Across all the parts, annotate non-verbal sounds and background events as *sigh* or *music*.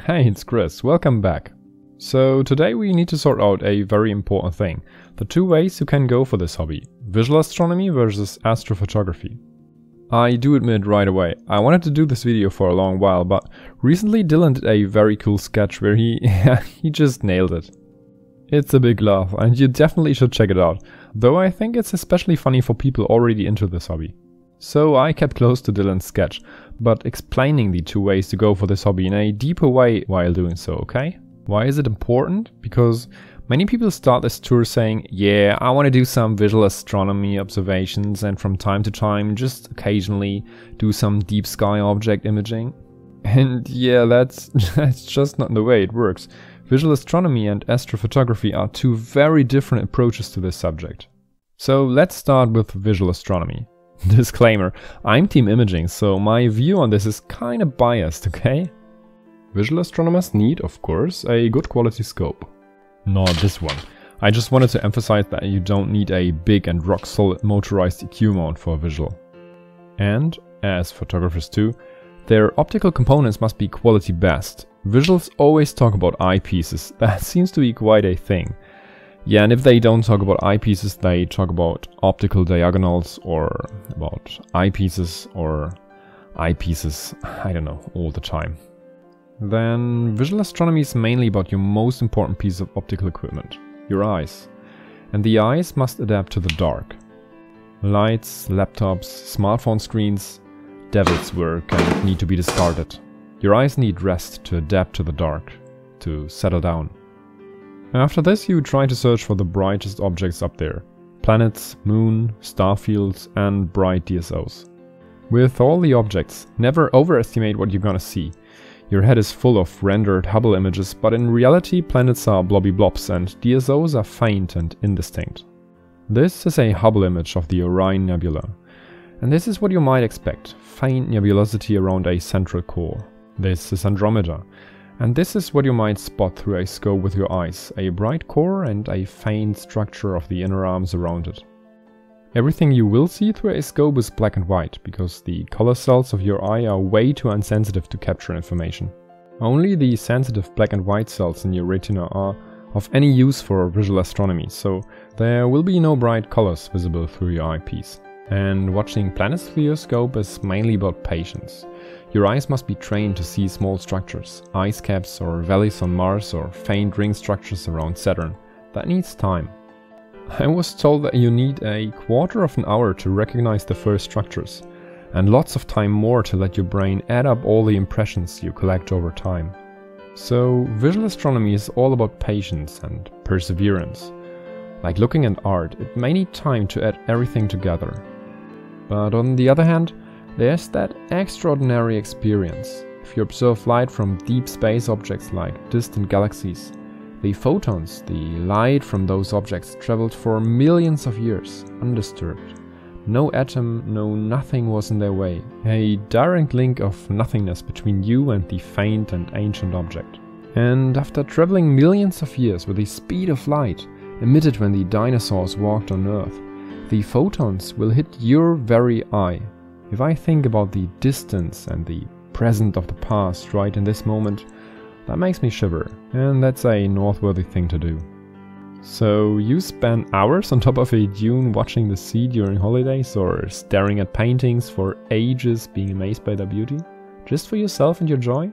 Hey, it's Chris, welcome back. So today we need to sort out a very important thing. The two ways you can go for this hobby. Visual astronomy versus astrophotography. I do admit right away, I wanted to do this video for a long while, but recently Dylan did a very cool sketch where he, *laughs* he just nailed it. It's a big laugh and you definitely should check it out, though I think it's especially funny for people already into this hobby. So I kept close to Dylan's sketch, but explaining the two ways to go for this hobby in a deeper way while doing so, okay? Why is it important? Because many people start this tour saying, yeah, I want to do some visual astronomy observations and from time to time just occasionally do some deep sky object imaging. And yeah, that's, *laughs* that's just not the way it works. Visual astronomy and astrophotography are two very different approaches to this subject. So let's start with visual astronomy. *laughs* Disclaimer, I'm team imaging, so my view on this is kinda biased, okay? Visual astronomers need, of course, a good quality scope. Not this one. I just wanted to emphasize that you don't need a big and rock solid motorized EQ mount for visual. And, astrophotographers too, their optical components must be quality best. Visuals always talk about eyepieces, *laughs* that seems to be quite a thing. Yeah, and if they don't talk about eyepieces, they talk about optical diagonals or about eyepieces or eyepieces, I don't know, all the time. Then visual astronomy is mainly about your most important piece of optical equipment, your eyes. And the eyes must adapt to the dark. Lights, laptops, smartphone screens, devil's work and need to be discarded. Your eyes need rest to adapt to the dark, to settle down. After this you try to search for the brightest objects up there. Planets, moon, star fields and bright DSOs. With all the objects, never overestimate what you're gonna see. Your head is full of rendered Hubble images, but in reality planets are blobby blobs and DSOs are faint and indistinct. This is a Hubble image of the Orion Nebula. And this is what you might expect, faint nebulosity around a central core. This is Andromeda, and this is what you might spot through a scope with your eyes, a bright core and a faint structure of the inner arms around it. Everything you will see through a scope is black and white, because the color cells of your eye are way too unsensitive to capture information. Only the sensitive black and white cells in your retina are of any use for visual astronomy, so there will be no bright colors visible through your eyepiece. And watching planets through your scope is mainly about patience. Your eyes must be trained to see small structures, ice caps or valleys on Mars or faint ring structures around Saturn. That needs time. I was told that you need a quarter of an hour to recognize the first structures, and lots of time more to let your brain add up all the impressions you collect over time. So, visual astronomy is all about patience and perseverance. Like looking at art, it may need time to add everything together. But on the other hand, there's that extraordinary experience. If you observe light from deep space objects like distant galaxies, the photons, the light from those objects traveled for millions of years, undisturbed. No atom, no nothing was in their way. A direct link of nothingness between you and the faint and ancient object. And after traveling millions of years with the speed of light, emitted when the dinosaurs walked on Earth, the photons will hit your very eye if I think about the distance and the present of the past right in this moment, that makes me shiver, and that's a northworthy thing to do. So, you spend hours on top of a dune watching the sea during holidays or staring at paintings for ages being amazed by their beauty? Just for yourself and your joy?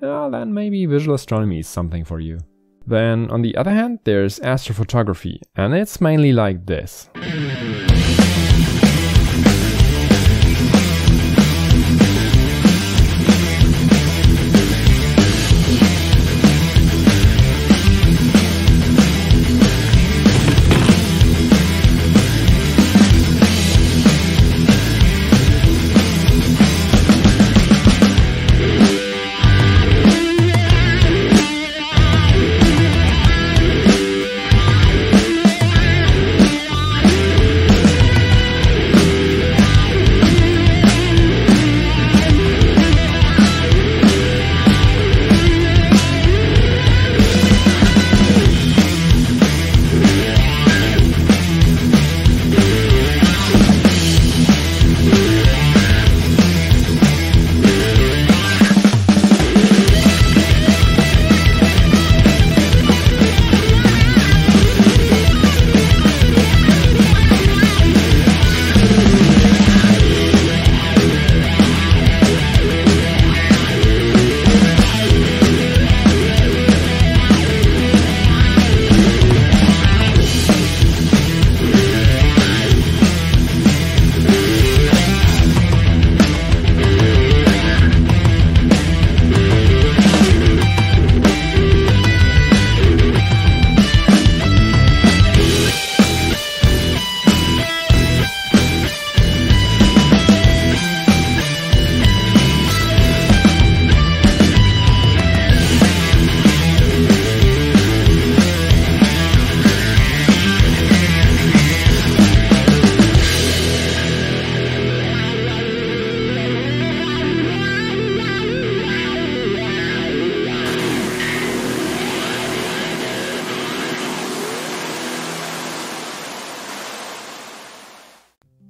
Well, then maybe visual astronomy is something for you. Then, on the other hand, there's astrophotography, and it's mainly like this.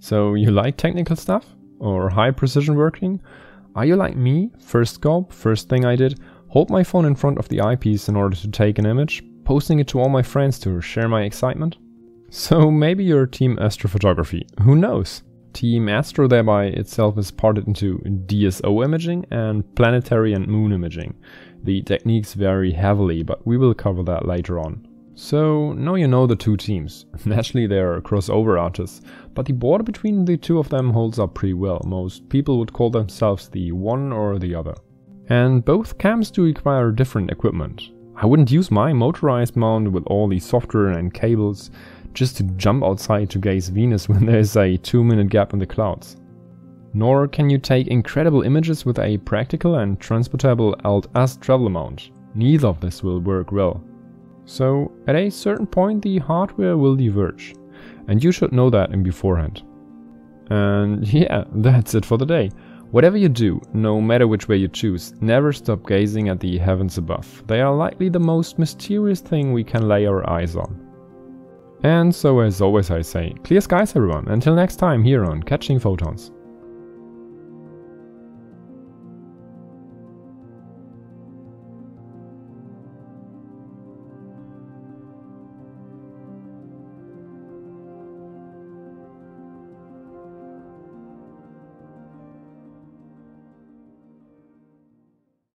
So you like technical stuff? Or high precision working? Are you like me? First scope, first thing I did, hold my phone in front of the eyepiece in order to take an image, posting it to all my friends to share my excitement? So maybe you're team astrophotography, who knows? Team Astro thereby itself is parted into DSO imaging and planetary and moon imaging. The techniques vary heavily, but we will cover that later on. So now you know the two teams. *laughs* Naturally they are crossover artists, but the border between the two of them holds up pretty well. Most people would call themselves the one or the other. And both cams do require different equipment. I wouldn't use my motorized mount with all the software and cables just to jump outside to gaze Venus *laughs* when there's a 2 minute gap in the clouds. Nor can you take incredible images with a practical and transportable Alt-Az travel mount. Neither of this will work well. So at a certain point the hardware will diverge, and you should know that in beforehand. And *laughs* yeah, that's it for the day. Whatever you do, no matter which way you choose, never stop gazing at the heavens above. They are likely the most mysterious thing we can lay our eyes on. And so as always I say, clear skies everyone, until next time here on Catching Photons.